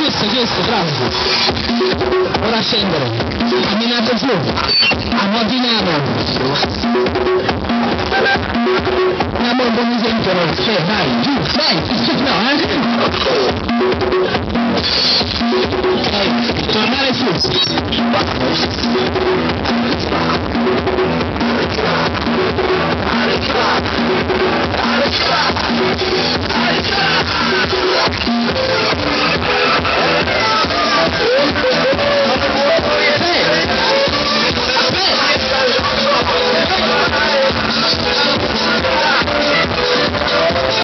Giusto, giusto, bravo. Ora scendere. Camminate giù. Ammorbiniamo. Andiamo un buon esempio, sì, vai, giù, vai, no, eh?